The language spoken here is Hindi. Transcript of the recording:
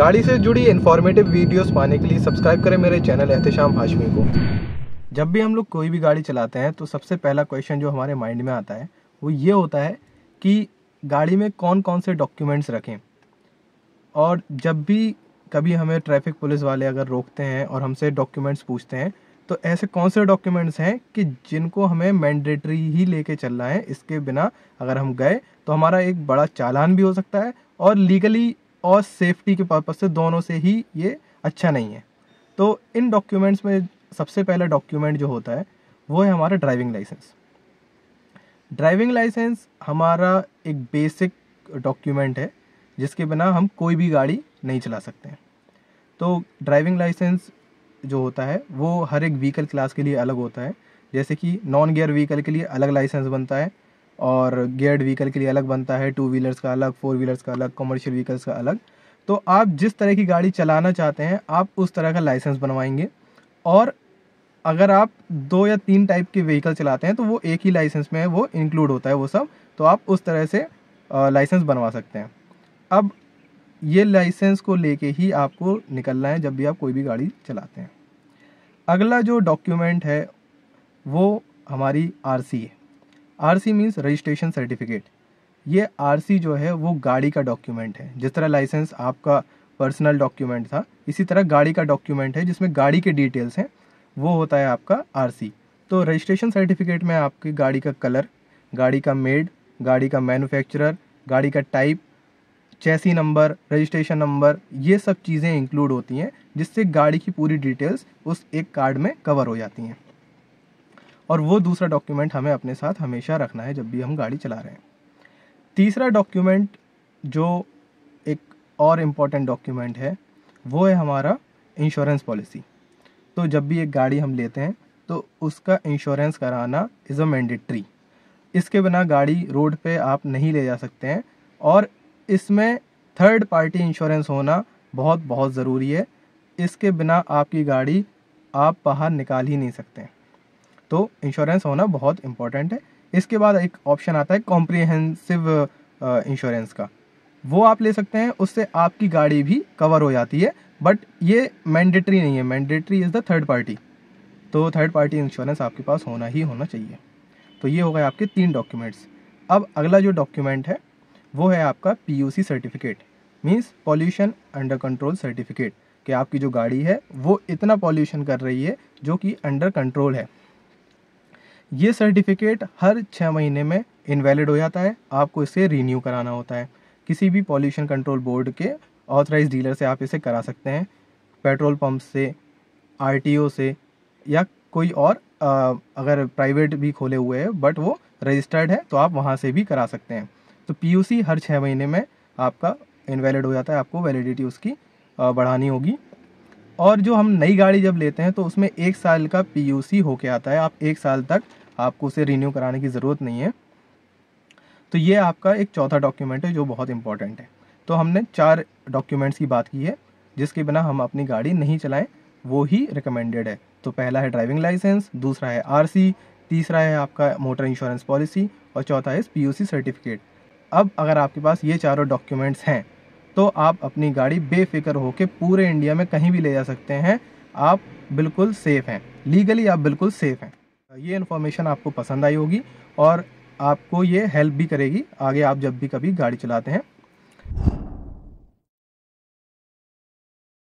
गाड़ी से जुड़ी इन्फॉर्मेटिव वीडियोस पाने के लिए सब्सक्राइब करें मेरे चैनल एहतशाम हाशमी को। जब भी हम लोग कोई भी गाड़ी चलाते हैं तो सबसे पहला क्वेश्चन जो हमारे माइंड में आता है, वो ये होता है कि गाड़ी में कौन कौन से डॉक्यूमेंट्स रखें। और जब भी कभी हमें ट्रैफ़िक पुलिस वाले अगर रोकते हैं और हमसे डॉक्यूमेंट्स पूछते हैं तो ऐसे कौन से डॉक्यूमेंट्स हैं कि जिनको हमें मैंडेटरी ही लेके चलना है, इसके बिना अगर हम गए तो हमारा एक बड़ा चालान भी हो सकता है और लीगली और सेफ्टी के पर्पज से दोनों से ही ये अच्छा नहीं है। तो इन डॉक्यूमेंट्स में सबसे पहला डॉक्यूमेंट जो होता है, वो है हमारा ड्राइविंग लाइसेंस ड्राइविंग लाइसेंस हमारा एक बेसिक डॉक्यूमेंट है, जिसके बिना हम कोई भी गाड़ी नहीं चला सकते हैं। तो ड्राइविंग लाइसेंस जो होता है, वो हर एक व्हीकल क्लास के लिए अलग होता है। जैसे कि नॉन गियर व्हीकल के लिए अलग लाइसेंस बनता है और गियर्ड व्हीकल के लिए अलग बनता है टू व्हीलर्स का अलग फोर व्हीलर्स का अलग कमर्शियल व्हीकल्स का अलग। तो आप जिस तरह की गाड़ी चलाना चाहते हैं, आप उस तरह का लाइसेंस बनवाएँगे। और अगर आप दो या तीन टाइप के व्हीकल चलाते हैं तो वो एक ही लाइसेंस में वो इंक्लूड होता है वो सब। तो आप उस तरह से लाइसेंस बनवा सकते हैं। अब ये लाइसेंस को लेके ही आपको निकलना है जब भी आप कोई भी गाड़ी चलाते हैं। अगला जो डॉक्यूमेंट है, वो हमारी आरसी है। आरसी मीन्स रजिस्ट्रेशन सर्टिफिकेट ये आर सी जो है, वो गाड़ी का डॉक्यूमेंट है। जिस तरह लाइसेंस आपका पर्सनल डॉक्यूमेंट था, इसी तरह गाड़ी का डॉक्यूमेंट है, जिसमें गाड़ी के डिटेल्स हैं, वो होता है आपका आर सी तो रजिस्ट्रेशन सर्टिफिकेट में आपकी गाड़ी का कलर गाड़ी का मेड गाड़ी का मैन्युफैक्चरर गाड़ी का type chassis number registration number ये सब चीज़ें इंक्लूड होती हैं, जिससे गाड़ी की पूरी डिटेल्स उस एक कार्ड में कवर हो जाती हैं। और वो दूसरा डॉक्यूमेंट हमें अपने साथ हमेशा रखना है जब भी हम गाड़ी चला रहे हैं। तीसरा डॉक्यूमेंट जो एक और इंपॉर्टेंट डॉक्यूमेंट है, वो है हमारा इंश्योरेंस पॉलिसी तो जब भी एक गाड़ी हम लेते हैं तो उसका इंश्योरेंस कराना इज़ अ मैंडेट्री इसके बिना गाड़ी रोड पे आप नहीं ले जा सकते हैं और इसमें थर्ड पार्टी इंश्योरेंस होना बहुत बहुत ज़रूरी है। इसके बिना आपकी गाड़ी आप बाहर निकाल ही नहीं सकते तो इंश्योरेंस होना बहुत इंपॉर्टेंट है। इसके बाद एक ऑप्शन आता है कॉम्प्रीहेंसिव इंश्योरेंस का। वो आप ले सकते हैं, उससे आपकी गाड़ी भी कवर हो जाती है बट ये मैंडेटरी नहीं है। Mandatory is the third party तो थर्ड पार्टी इंश्योरेंस आपके पास होना ही होना चाहिए। तो ये हो गए आपके तीन डॉक्यूमेंट्स अब अगला जो डॉक्यूमेंट है, वो है आपका P certificate means pollution under control certificate कि आपकी जो गाड़ी है, वो इतना पॉल्यूशन कर रही है, जो कि अंडर कंट्रोल है। ये सर्टिफिकेट हर छः महीने में इनवैलिड हो जाता है। आपको इसे रीन्यू कराना होता है। किसी भी पॉल्यूशन कंट्रोल बोर्ड के ऑथराइज डीलर से आप इसे करा सकते हैं। पेट्रोल पंप से आर से या कोई और आ, अगर प्राइवेट भी खोले हुए हैं बट वो रजिस्टर्ड है तो आप वहाँ से भी करा सकते हैं। तो पीयूसी हर छः महीने में आपका इनवैलिड हो जाता है। आपको वैलिडिटी उसकी बढ़ानी होगी। और जो हम नई गाड़ी जब लेते हैं तो उसमें एक साल का पी यू सी होके आता है। आप एक साल तक आपको उसे रीन्यू कराने की ज़रूरत नहीं है। तो ये आपका एक चौथा डॉक्यूमेंट है जो बहुत इंपॉर्टेंट है। तो हमने चार डॉक्यूमेंट्स की बात की है, जिसके बिना हम अपनी गाड़ी नहीं चलाएँ, वो ही रिकमेंडेड है। तो पहला है ड्राइविंग लाइसेंस दूसरा है आरसी तीसरा है आपका मोटर इंश्योरेंस पॉलिसी और चौथा है पीयूसी सर्टिफिकेट अब अगर आपके पास ये चारों डॉक्यूमेंट्स हैं तो आप अपनी गाड़ी बेफिक्र होकर पूरे इंडिया में कहीं भी ले जा सकते हैं। आप बिल्कुल सेफ़ हैं। लीगली आप बिल्कुल सेफ़ हैं। ये इन्फॉर्मेशन आपको पसंद आई होगी और आपको ये हेल्प भी करेगी। आगे आप जब भी कभी गाड़ी चलाते हैं